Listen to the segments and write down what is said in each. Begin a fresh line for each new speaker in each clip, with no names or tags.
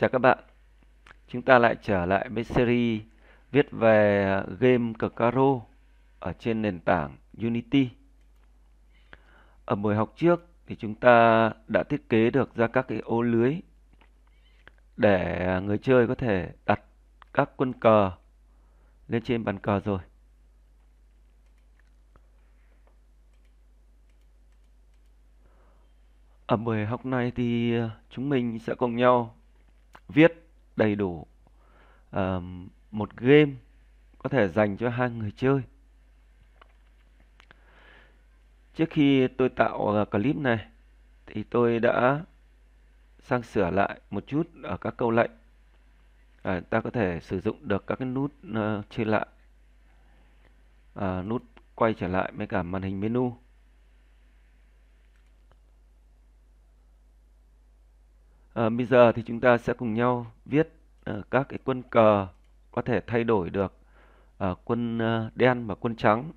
Chào các bạn, chúng ta lại trở lại với series viết về game cờ caro ở trên nền tảng Unity. Ở buổi học trước thì chúng ta đã thiết kế được ra các cái ô lưới để người chơi có thể đặt các quân cờ lên trên bàn cờ rồi. Ở buổi học này thì chúng mình sẽ cùng nhau viết đầy đủ uh, một game có thể dành cho hai người chơi. Trước khi tôi tạo ờ, clip này thì tôi đã sang sửa lại một chút ở các câu lệnh. À, ta có thể sử dụng được các cái nút ờ, uh, chơi lại, à, nút quay trở lại với cả màn hình menu. À, bây giờ thì chúng ta sẽ cùng nhau viết uh, các cái quân cờ có thể thay đổi được uh, quân uh, đen và quân trắng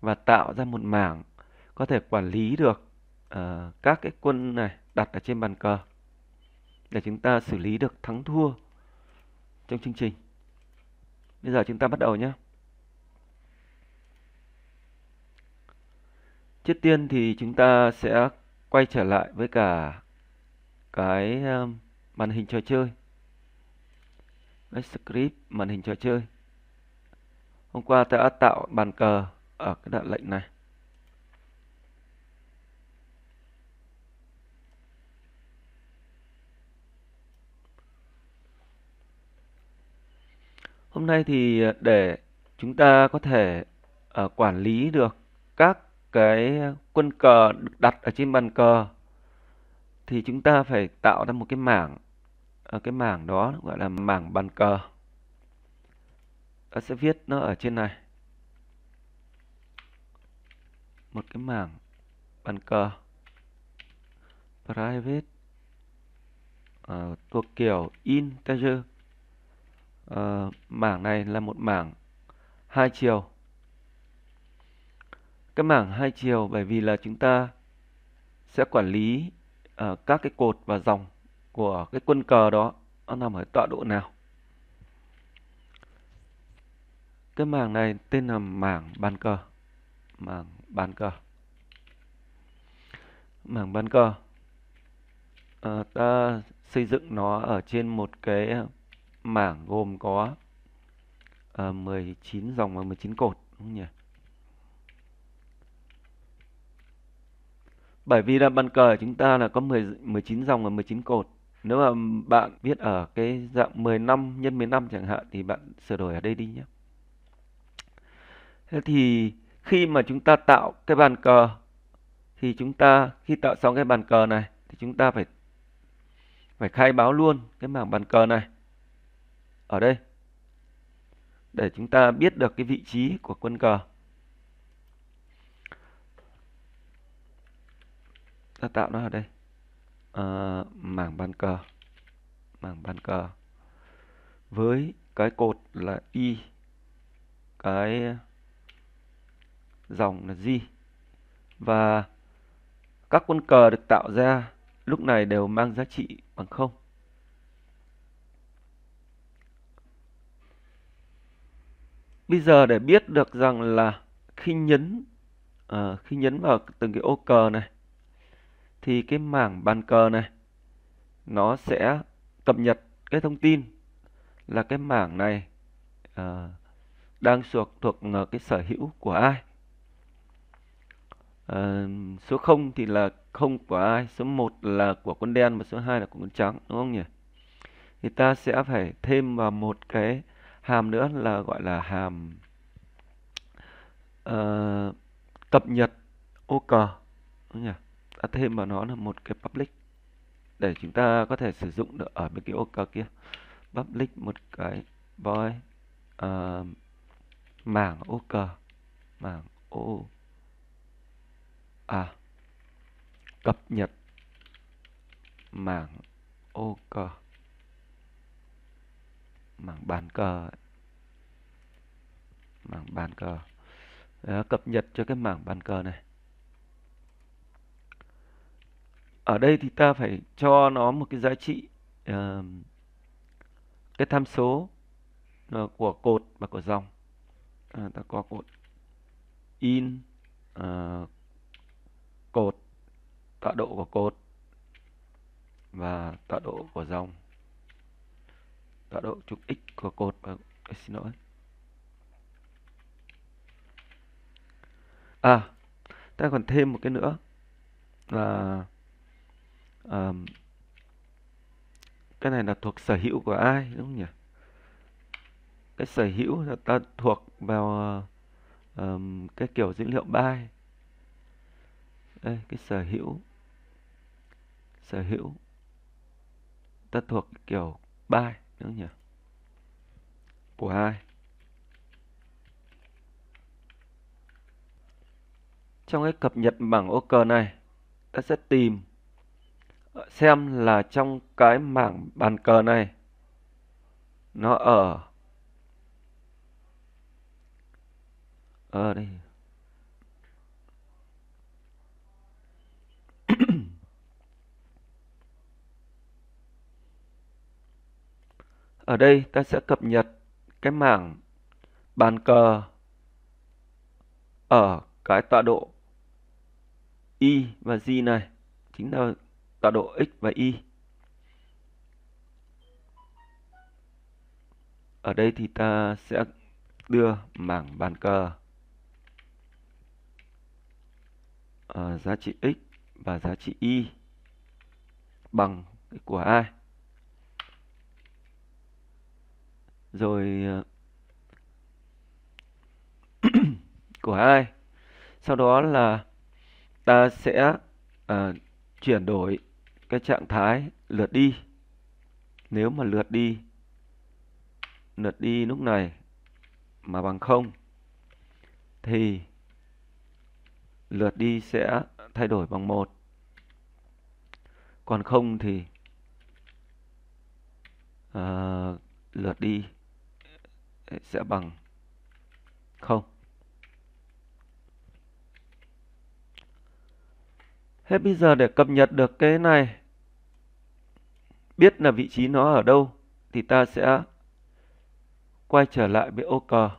và tạo ra một mảng có thể quản lý được uh, các cái quân này đặt ở trên bàn cờ để chúng ta xử lý được thắng thua trong chương trình. Bây giờ chúng ta bắt đầu nhé. Trước tiên thì chúng ta sẽ quay trở lại với cả cái um, màn hình trò chơi. Cái script màn hình trò chơi. Hôm qua ta đã tạo bàn cờ ở cái đoạn lệnh này. Hôm nay thì ờ, để chúng ta có thể uh, quản lý được các cái quân cờ được đặt ở trên bàn cờ thì chúng ta phải tạo ra một cái mảng ở cái mảng đó gọi là mảng bàn cờ. Ta sẽ viết nó ở trên này. Một cái mảng bàn cờ. Private uh, thuộc kiểu integer. Uh, mảng này là một mảng hai chiều. Cái mảng hai chiều bởi vì là chúng ta sẽ quản lý uh, các cái cột và dòng của cái quân cờ đó nó nằm ở tọa độ nào? Cái mảng này tên là mảng bàn cờ. Mảng bàn cờ. Mảng bàn cờ. À, ta xây dựng nó ở trên một cái mảng gồm có ờ, à, 19 dòng và 19 cột đúng không nhỉ? Bởi vì là bàn cờ chúng ta là có 10, 19 dòng và 19 cột. Nếu mà bạn viết ở cái dạng 15 nhân 15 chẳng hạn thì bạn sửa đổi ở đây đi nhé. Thế thì khi mà chúng ta tạo cái bàn cờ thì chúng ta khi tạo xong cái bàn cờ này thì chúng ta phải phải khai báo luôn cái mảng bàn cờ này ở đây để chúng ta biết được cái vị trí của quân cờ. Ta tạo nó ở đây. À, mảng bàn cờ. Mảng bàn cờ. Với cái cột là y. Cái dòng là g và các quân cờ được tạo ra lúc này đều mang giá trị bằng không. Bây giờ để biết được rằng là khi nhấn uh, khi nhấn vào từng cái ô cờ này thì cái mảng bàn cờ này nó sẽ cập nhật cái thông tin là cái mảng này uh, đang thuộc thuộc uh, cái sở hữu của ai. Uh, số 0 thì là không của ai, số 1 là của con đen và số 2 là của con trắng đúng không nhỉ? Thì ta sẽ phải thêm vào một cái hàm nữa là gọi là hàm uh, cập nhật ô cờ đúng không nhỉ? Ta thêm vào nó là một cái public. Để chúng ta có thể sử dụng được ở bên cái ô cờ kia. Public một cái void uh, ờ, mảng ô cờ mảng ô à cập nhật. Mảng ô cờ mảng bàn cờ mảng bàn cờ. Đó, cập nhật cho cái mảng bàn cờ này. Ở đây thì ta phải cho nó một cái giá trị uh, cái tham số uh, của cột và của dòng. Uh, ta có cột in uh, cột tọa độ của cột và tọa độ của dòng. Tọa độ trục x của cột và xin lỗi. À ta còn thêm một cái nữa là um, cái này là thuộc sở hữu của ai đúng không nhỉ? Cái sở hữu là ta thuộc vào um, cái kiểu dữ liệu byte. Đây cái sở hữu sở hữu ta thuộc kiểu byte đúng không nhỉ? Của ai? Trong cái cập nhật bảng ô cờ này ta sẽ tìm xem là trong cái mảng bàn cờ này, nó ở ở đây. Ở đây ta sẽ cập nhật cái mảng bàn cờ ở cái tọa độ y và z này. Chính là tọa độ x và y. Ở đây thì ta sẽ đưa mảng bàn cờ à, giá trị x và giá trị y bằng của ai. Rồi ờ, của ai. Sau đó là ta sẽ à, chuyển đổi cái trạng thái lượt đi. Nếu mà lượt đi lượt đi lúc này mà bằng không thì lượt đi sẽ thay đổi bằng một. Còn không thì uh, lượt đi sẽ bằng không. Thế bây giờ để cập nhật được cái này, biết là vị trí nó ở đâu, thì ta sẽ quay trở lại với ô cờ.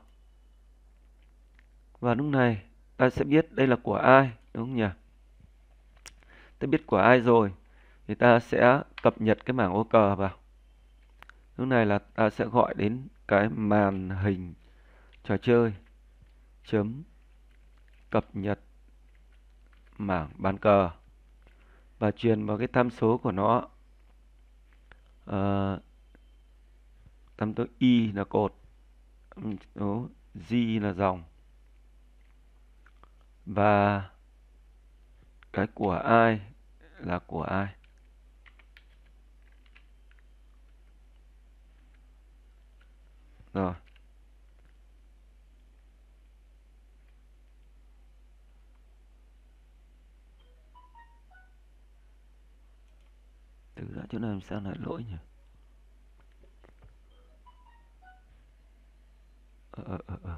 Và lúc này ta sẽ biết đây là của ai, đúng không nhỉ? Ta biết của ai rồi, thì ta sẽ cập nhật cái mảng ô cờ vào. Lúc này là ta sẽ gọi đến cái màn hình trò chơi chấm cập nhật mảng bàn cờ và truyền vào cái tham số của nó. Uh, tham số y là cột số g là dòng. Và cái của ai là của ai? Rồi. Từ đã chỗ này sao lại lỗi nhỉ? Ờ ờ ờ ờ.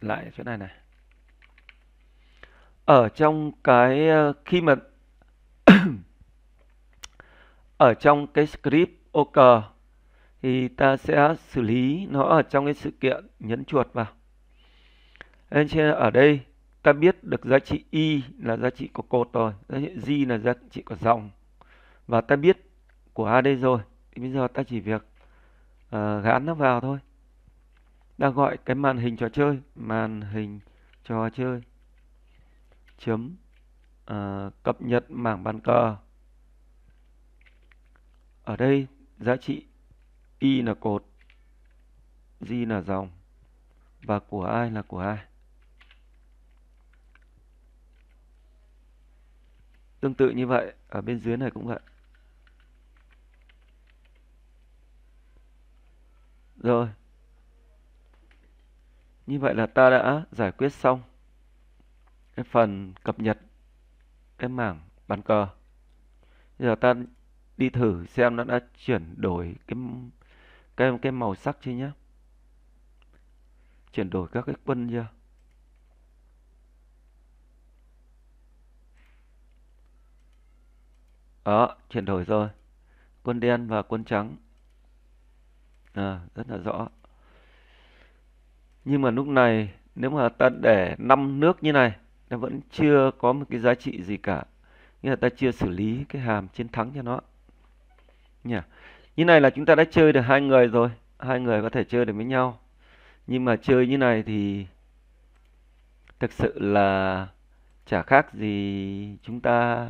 Lại chỗ này này. Ở trong cái ờ, khi mà ở trong cái script OK thì ta sẽ xử lý nó ở trong cái sự kiện nhấn chuột vào. Nên trên, ở đây ta biết được giá trị y là giá trị của cột rồi giá trị g là giá trị của dòng. Và ta biết của ad rồi thì bây giờ ta chỉ việc uh, gắn nó vào thôi. Ta gọi cái màn hình trò chơi màn hình trò chơi chấm uh, cập nhật mảng bàn cờ. Ở đây giá trị y là cột g là dòng. Và của ai là của ai Tương tự như vậy, ở bên dưới này cũng vậy. Rồi. Như vậy là ta đã giải quyết xong cái phần cập nhật cái mảng bàn cờ. Bây giờ ta đi thử xem nó đã chuyển đổi cái cái cái màu sắc chưa nhé. Chuyển đổi các cái quân chưa? Đó, chuyển đổi rồi. Quân đen và quân trắng. À, rất là rõ. Nhưng mà lúc này nếu mà ta để 5 nước như này, nó vẫn chưa có một cái giá trị gì cả. Nghĩa là ta chưa xử lý cái hàm chiến thắng cho nó. Nhỉ? Như này là chúng ta đã chơi được hai người rồi. Hai người có thể chơi được với nhau. Nhưng mà chơi như này thì thực sự là chả khác gì chúng ta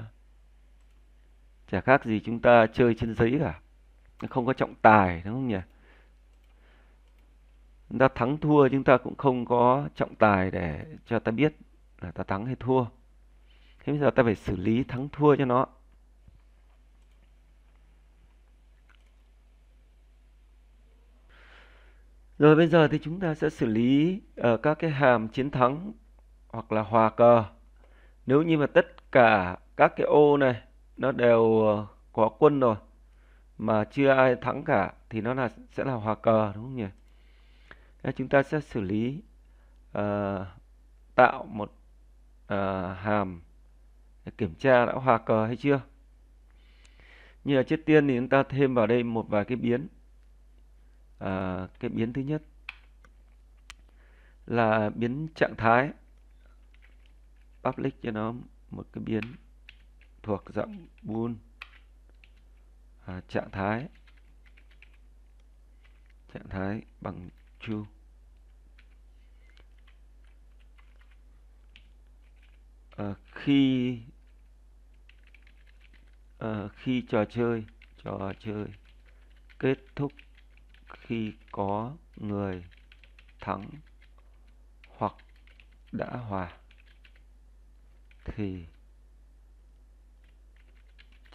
chả khác gì chúng ta chơi trên giấy cả. Nó không có trọng tài đúng không nhỉ? Chúng ta thắng thua chúng ta cũng không có trọng tài để cho ta biết là ta thắng hay thua. Thế bây giờ ta phải xử lý thắng thua cho nó. Rồi bây giờ thì chúng ta sẽ xử lý uh, các cái hàm chiến thắng hoặc là hòa cờ. Nếu như mà tất cả các cái ô này nó đều ờ, có quân rồi mà chưa ai thắng cả thì nó là sẽ là hòa cờ đúng không nhỉ? Thế chúng ta sẽ xử lý uh, tạo một uh, hàm để kiểm tra đã hòa cờ hay chưa. Như là trước tiên thì chúng ta thêm vào đây một vài cái biến. Uh, cái biến thứ nhất là biến trạng thái public cho nó một cái biến thuộc dạng bool à, trạng thái. Trạng thái bằng true à, khi à, khi trò chơi trò chơi kết thúc khi có người thắng hoặc đã hòa thì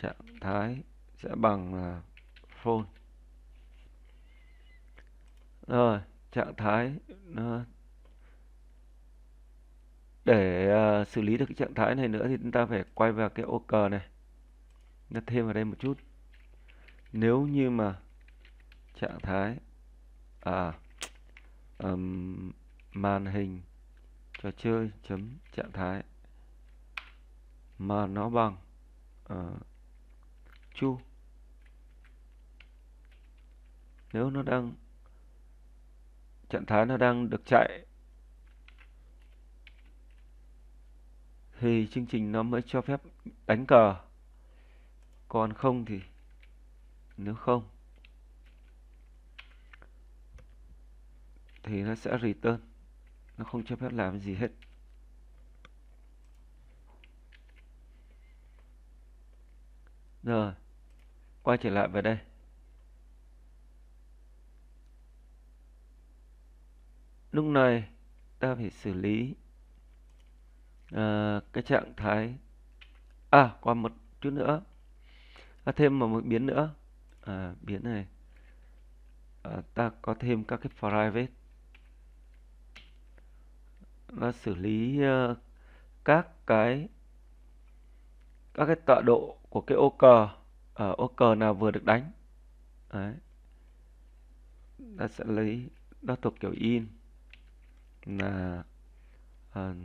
trạng thái sẽ bằng là phone. Rồi trạng thái nó để uh, xử lý được cái trạng thái này nữa thì chúng ta phải quay vào cái ô cờ này. Nó thêm vào đây một chút. Nếu như mà trạng thái à um, màn hình trò chơi chấm trạng thái mà nó bằng uh, chu. Nếu nó đang, trạng thái nó đang được chạy, thì chương trình nó mới cho phép đánh cờ. Còn không thì nếu không, thì nó sẽ return. Nó không cho phép làm gì hết. Rồi quay trở lại về đây. Lúc này ta phải xử lý uh, cái trạng thái. À còn một chút nữa. À, thêm một, một biến nữa. À, biến này. À, ta có thêm các cái private. Nó xử lý uh, các cái các cái tọa độ của cái ô cờ ở ô cờ nào vừa được đánh. Đấy. Ta sẽ lấy nó thuộc kiểu in là uh, ờ,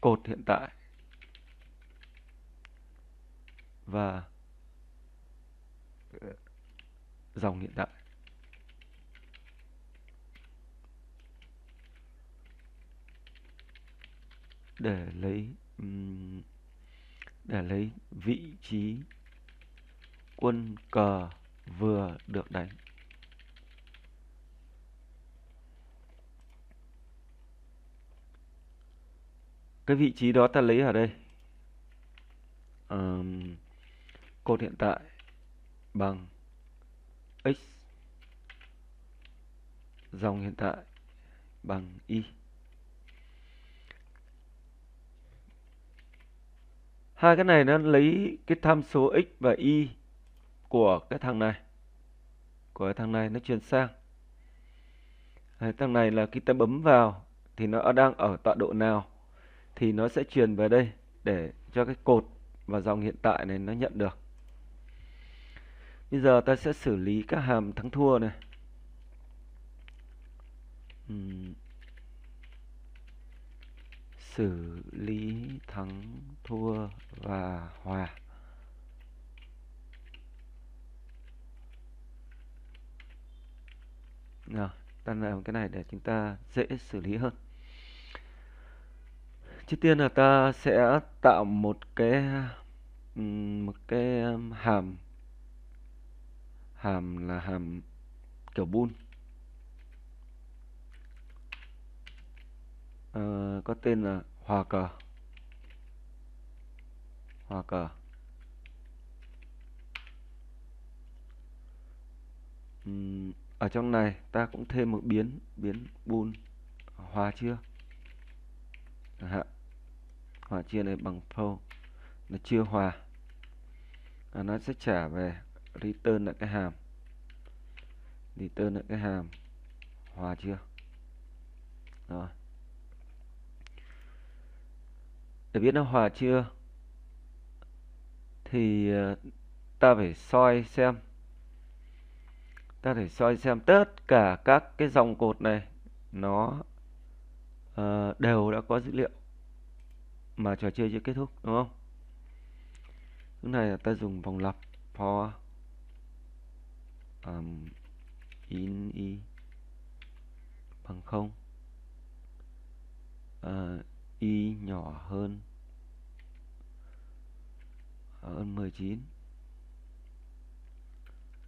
cột hiện tại. Và ờ, dòng hiện tại. Để lấy um, để lấy vị trí quân cờ vừa được đánh. Cái vị trí đó ta lấy ở đây. Um, cột hiện tại bằng x dòng hiện tại bằng y. hai cái này nó lấy cái tham số x và y của cái thằng này. Của cái thằng này nó truyền sang. Đấy, thằng này là khi ta bấm vào thì nó đang ở tọa độ nào thì nó sẽ truyền về đây để cho cái cột và dòng hiện tại này nó nhận được. Bây giờ ta sẽ xử lý các hàm thắng thua này. Uhm xử lý thắng thua và hòa. Nào, ta làm cái này để chúng ta dễ xử lý hơn. Trước tiên là ta sẽ tạo một cái một cái hàm. Hàm là hàm kiểu bool ờ, có tên là hòa cờ. Hòa cờ. Uhm, ở trong này ta cũng thêm một biến biến bool hòa chưa? Chẳng hạn hòa chia này bằng flow là chưa hòa. À, nó sẽ trả về return lại cái hàm. Return lại cái hàm. Hòa chưa? Rồi. Để biết nó hòa chưa thì ờ, ta phải soi xem ta phải soi xem tất cả các cái dòng cột này. Nó uh, đều đã có dữ liệu mà trò chơi chưa kết thúc đúng không? Lúc này là ta dùng vòng lặp for um, in y bằng không. Ờ, uh, y nhỏ hơn ờ, hơn 19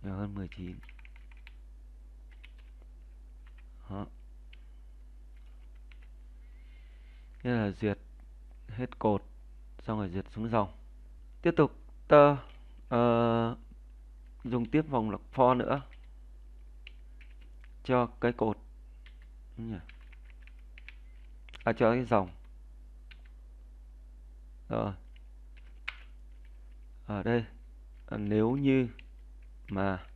nhỏ hơn 19 đó. Nghĩa là duyệt hết cột xong rồi duyệt xuống dòng. Tiếp tục ta uh, dùng tiếp vòng lọc for nữa. Cho cái cột à cho cái dòng. Rồi. Ở đây à, nếu như mà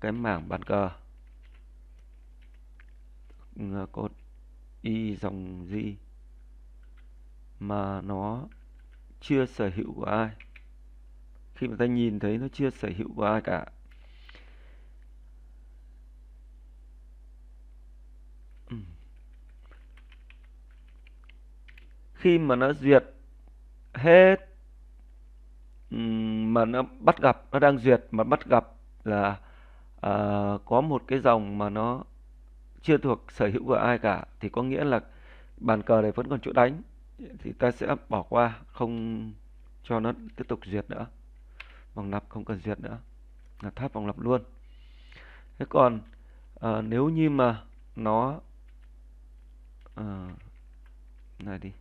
cái mảng bàn cờ cột y dòng gì mà nó chưa sở hữu của ai. Khi mà ta nhìn thấy nó chưa sở hữu của ai cả. Khi mà nó duyệt hết mà nó bắt gặp nó đang duyệt mà bắt gặp là uh, có một cái dòng mà nó chưa thuộc sở hữu của ai cả thì có nghĩa là bàn cờ này vẫn còn chỗ đánh thì ta sẽ bỏ qua không cho nó tiếp tục duyệt nữa. Vòng lặp không cần duyệt nữa là tháp vòng lặp luôn. Thế còn à, nếu như mà nó à, này đi.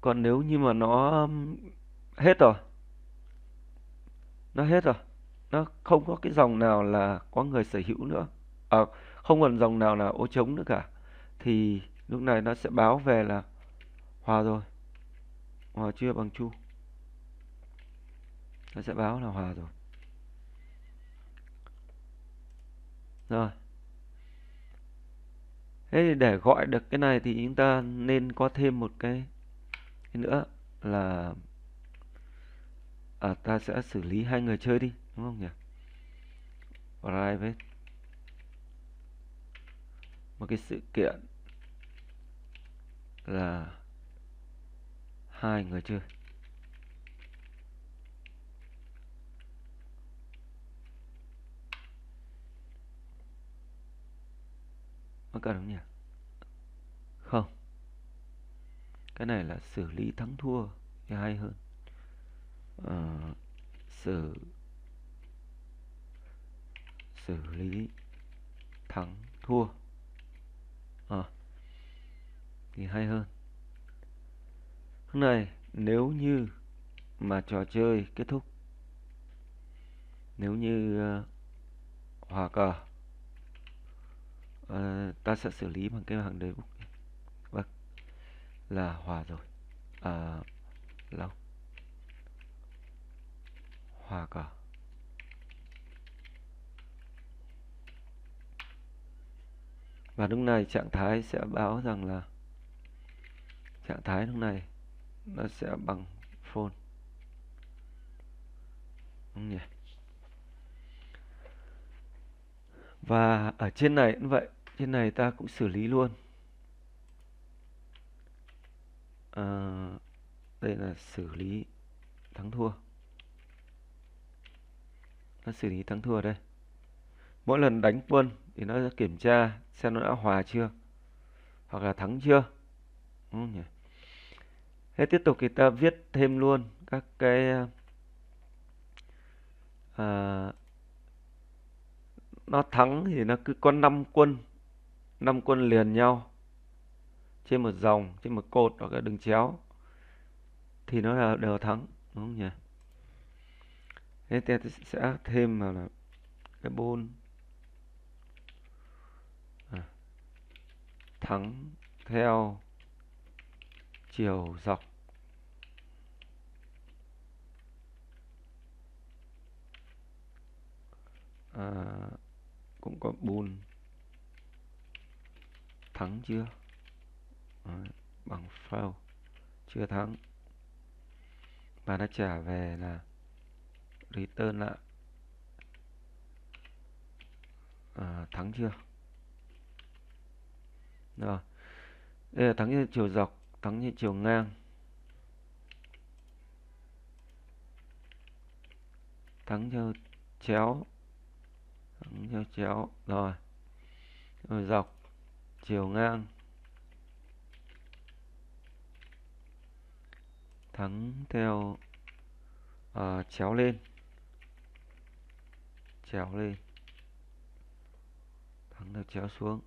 Còn nếu như mà nó hết rồi. Nó hết rồi. Nó không có cái dòng nào là có người sở hữu nữa. À, không còn dòng nào là ô trống nữa cả. Thì lúc này nó sẽ báo về là hòa rồi. Hòa chưa bằng chu. Nó sẽ báo là hòa rồi. Rồi. Thế thì để gọi được cái này thì chúng ta nên có thêm một cái cái nữa là à, ta sẽ xử lý hai người chơi đi đúng không nhỉ? Private. Một cái sự kiện là hai người chơi. Có cần không nhỉ không cái này là xử lý thắng thua thì hay hơn. À, xử xử lý thắng thua. À, thì hay hơn. Hôm này nếu như mà trò chơi kết thúc nếu như uh, hòa cờ uh, ta sẽ xử lý bằng cái hàng đề bút là hòa rồi. À, lâu hòa cả. Và lúc này trạng thái sẽ báo rằng là trạng thái lúc này nó sẽ bằng phone. Đúng nhỉ? Và ở trên này cũng vậy trên này ta cũng xử lý luôn à, đây là xử lý thắng thua. Nó xử lý thắng thua đây. Mỗi lần đánh quân thì nó sẽ kiểm tra xem nó đã hòa chưa hoặc là thắng chưa. Đúng không nhỉ? Thế tiếp tục thì ta viết thêm luôn các cái à, nó thắng thì nó cứ có 5 quân 5 quân liền nhau trên một dòng trên một cột hoặc là đường chéo thì nó là đều thắng đúng không nhỉ? Thế ta sẽ thêm vào là cái bôn. À, thắng theo chiều dọc. À, cũng có bùn thắng chưa? Đấy, bằng fail chưa thắng. Và nó trả về là return lại. À, thắng chưa? Rồi. Đây là thắng như chiều dọc thắng như chiều ngang. Thắng theo chéo. Thắng theo chéo. Rồi. Rồi dọc chiều ngang. Thắng theo uh, chéo lên. Chéo lên. Thắng theo chéo xuống.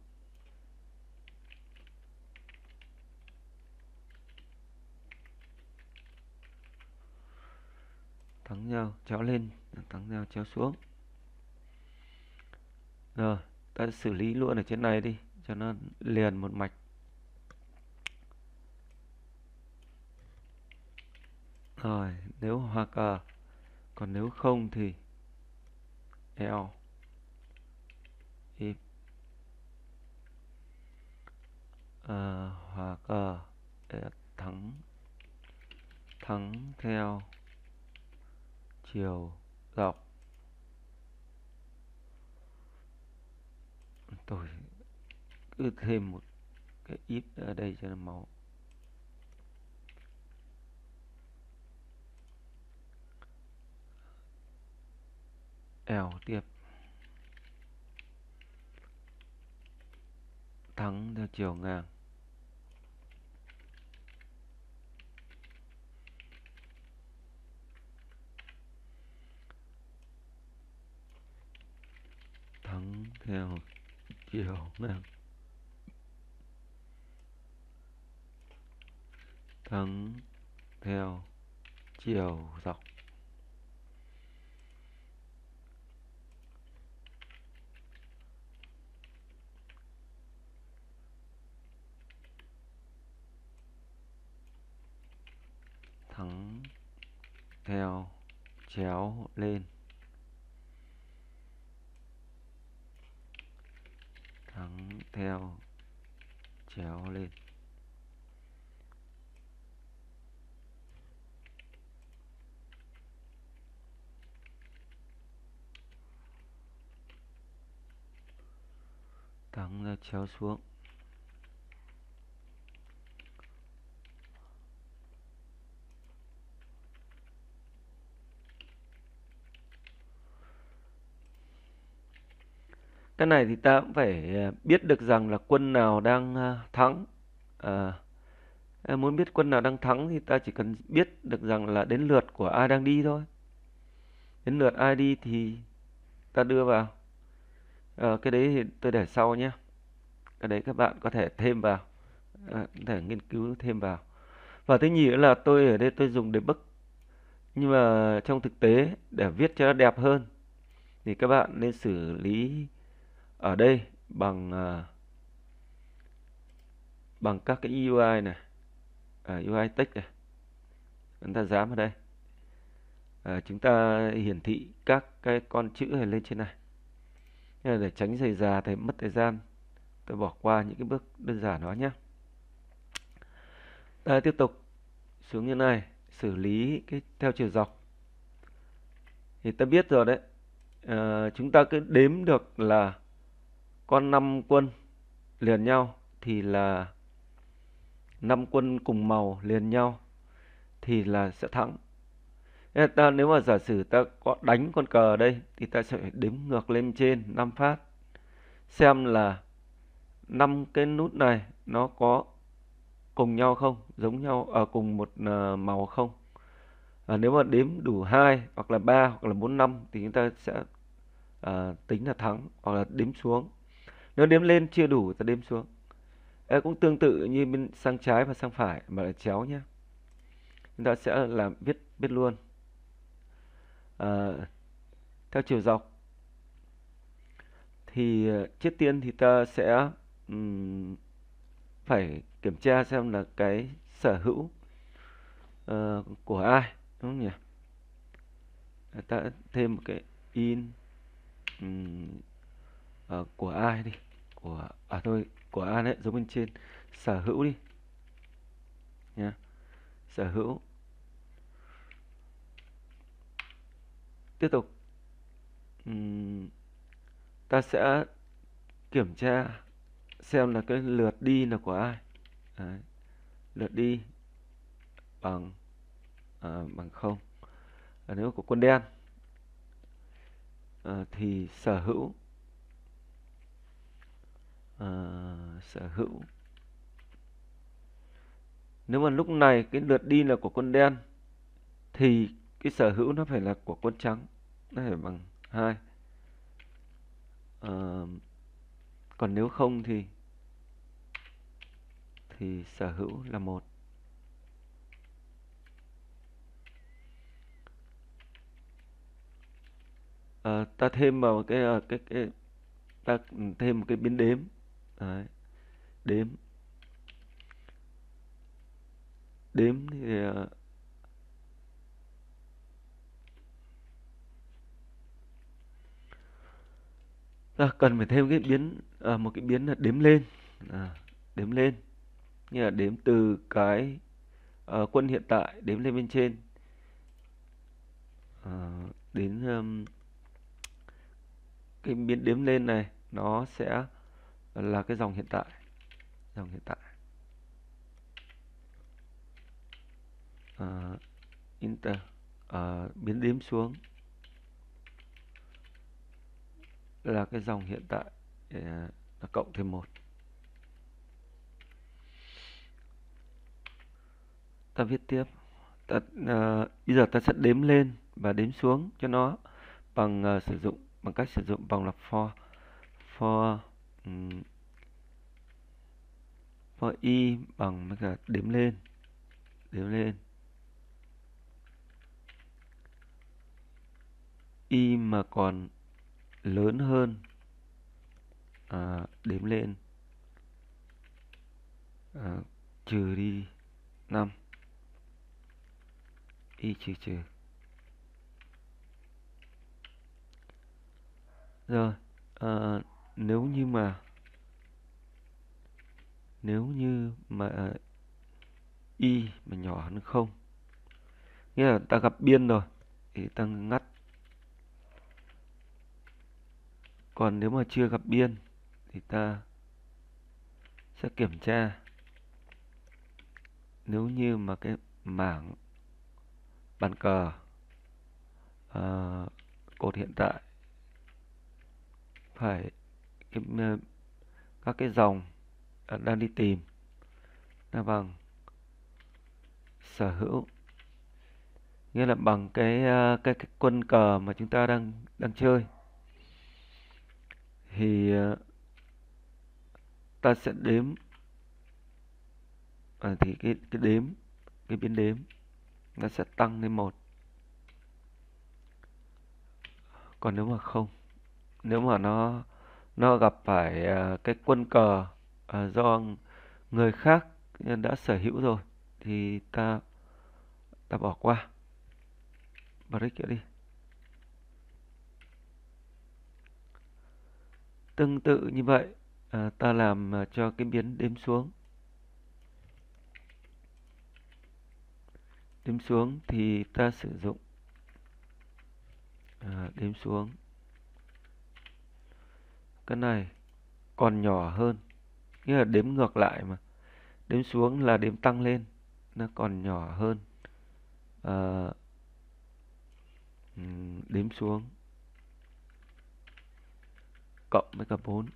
Thắng nhau chéo lên thắng nhau chéo xuống. Rồi ta xử lý luôn ở trên này đi cho nó liền một mạch. Rồi nếu hoặc à, còn nếu không thì L if. À, hoặc à, để thắng thắng theo chiều dọc. Tôi cứ thêm một cái ít ở đây cho nó màu kèo tiếp thắng theo chiều ngang. Thắng theo chiều ngang. Thắng theo chiều dọc. Thắng theo chéo lên. Thắng theo chéo lên. Thắng ra chéo xuống. Cái này thì ta cũng phải ờ, biết được rằng là quân nào đang ờ, thắng. À, muốn biết quân nào đang thắng thì ta chỉ cần biết được rằng là đến lượt của ai đang đi thôi. Đến lượt ai đi thì ta đưa vào. À, cái đấy thì tôi để sau nhé. Cái đấy các bạn có thể thêm vào. À, có thể nghiên cứu thêm vào. Và thứ nhì là tôi ở đây tôi dùng debug nhưng mà trong thực tế để viết cho nó đẹp hơn thì các bạn nên xử lý ở đây bằng uh, bằng các cái UI này à, UI text này chúng ta dám ở đây. À, chúng ta hiển thị các cái con chữ này lên trên này. Nên để tránh dày già thì mất thời gian tôi bỏ qua những cái bước đơn giản đó nhé. À, tiếp tục xuống như này xử lý cái theo chiều dọc. Thì ta biết rồi đấy à, chúng ta cứ đếm được là con 5 quân liền nhau thì là 5 quân cùng màu liền nhau thì là sẽ thắng. Nên ta nếu mà giả sử ta có đánh con cờ ở đây thì ta sẽ phải đếm ngược lên trên 5 phát xem là năm cái nút này nó có cùng nhau không giống nhau ở à, cùng một à, màu không. À, nếu mà đếm đủ hai hoặc là ba hoặc là bốn năm thì chúng ta sẽ à, tính là thắng hoặc là đếm xuống nếu đếm lên chưa đủ ta đếm xuống. Ê, cũng tương tự như bên sang trái và sang phải mà là chéo nhé chúng ta sẽ làm viết viết luôn. À, theo chiều dọc. Thì ờ, trước tiên thì ta sẽ um, phải kiểm tra xem là cái sở hữu uh, của ai đúng không nhỉ? Ta thêm một cái in um, uh, của ai đi? Của à thôi của ai đấy giống bên trên. Sở hữu đi. Nhá sở hữu. Tiếp tục. Uhm, ta sẽ kiểm tra xem là cái lượt đi là của ai. Đấy. lượt đi bằng à, bằng không. À, nếu của quân đen à, thì sở hữu Ờ, sở hữu. Nếu mà lúc này cái lượt đi là của quân đen thì cái sở hữu nó phải là của quân trắng. Nó phải bằng hai. À, còn nếu không thì thì sở hữu là một. À, ta thêm vào cái, cái cái ta thêm một cái biến đếm. Đấy. đếm. Đếm thì ta cần phải thêm cái biến à, một cái biến là đếm lên. À, đếm lên. Như là đếm từ cái ờ, quân hiện tại đếm lên bên trên. Đến um, cái biến đếm lên này nó sẽ là cái dòng hiện tại. Dòng hiện tại. Uh, inter uh, biến đếm xuống là cái dòng hiện tại à, là cộng thêm một. Ta viết tiếp. Ta, uh, bây giờ ta sẽ đếm lên và đếm xuống cho nó bằng uh, sử dụng bằng cách sử dụng vòng lặp for. For for y bằng với cả đếm lên đếm lên. Y mà còn lớn hơn à, đếm lên à, trừ đi 5 y trừ trừ. Rồi à, nếu như mà nếu như mà ờ, y mà nhỏ hơn không nghĩa là ta gặp biên rồi thì ta ngắt. Còn nếu mà chưa gặp biên thì ta sẽ kiểm tra. Nếu như mà cái mảng bàn cờ uh, cột hiện tại phải cái, ờ, các cái dòng đang đi tìm. Là bằng sở hữu. Nghĩa là bằng cái, ờ, cái cái quân cờ mà chúng ta đang đang chơi. Thì ờ, ta sẽ đếm. À, thì cái cái đếm cái biến đếm nó sẽ tăng lên một. Còn nếu mà không nếu mà nó nó gặp phải à, cái quân cờ à, do người khác đã sở hữu rồi thì ta ta bỏ qua. Break đi. Tương tự như vậy à, ta làm à, cho cái biến đếm xuống. Đếm xuống thì ta sử dụng à, đếm xuống cái này còn nhỏ hơn nghĩa là đếm ngược lại mà. Đếm xuống là đếm tăng lên nó còn nhỏ hơn. À, đếm xuống cộng với cả 4 à,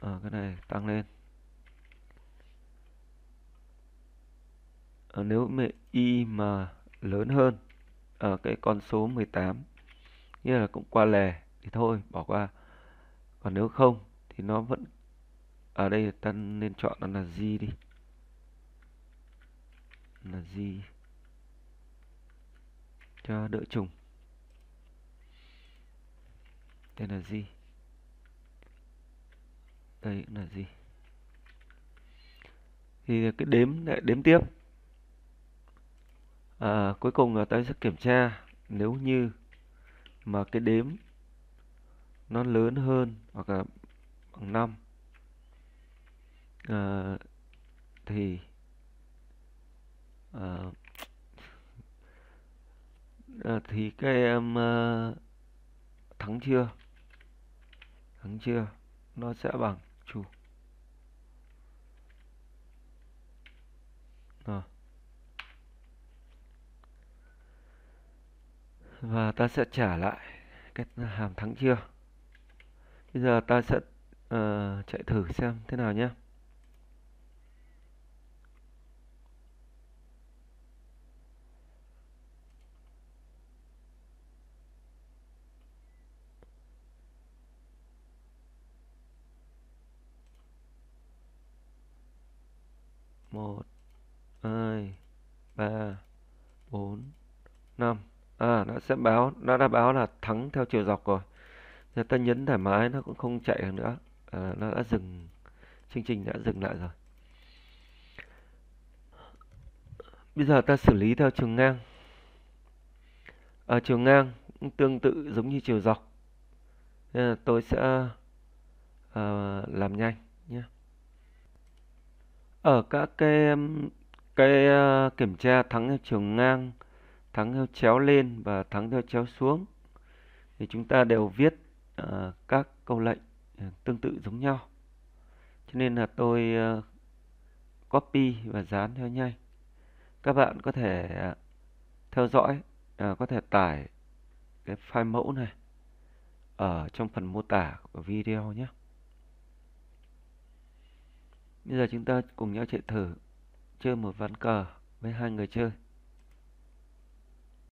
ờ, cái này tăng lên. À, nếu mà y mà lớn hơn ở cái con số 18 như là cũng qua lề thì thôi bỏ qua. Còn nếu không thì nó vẫn ở đây ta nên chọn nó là gì đi. Là gì cho đỡ trùng. Đây là gì đây là gì thì cái đếm lại đếm tiếp. À, cuối cùng là ta sẽ kiểm tra nếu như mà cái đếm nó lớn hơn hoặc là bằng 5 à, ờ, thì à, à, thì các em à, thắng chưa? Thắng chưa? Nó sẽ bằng true rồi và ta sẽ trả lại cái hàm thắng chưa? Bây giờ ta sẽ uh, chạy thử xem thế nào nhé. Một hai ba bốn năm à nó sẽ báo nó đã báo là thắng theo chiều dọc rồi. Giờ ta nhấn thoải mái nó cũng không chạy được nữa. À, nó đã dừng chương trình đã dừng lại rồi. Bây giờ ta xử lý theo chiều ngang. Ở à, chiều ngang cũng tương tự giống như chiều dọc. Nên là tôi sẽ à, làm nhanh nhé. Ở các cái cái à, kiểm tra thắng theo chiều ngang thắng theo chéo lên và thắng theo chéo xuống. Thì chúng ta đều viết uh, các câu lệnh ờ, tương tự giống nhau. Cho nên là tôi uh, copy và dán theo nhanh. Các bạn có thể uh, theo dõi uh, có thể tải cái file mẫu này ở trong phần mô tả của video nhé. Bây giờ chúng ta cùng nhau chạy thử chơi một ván cờ với hai người chơi.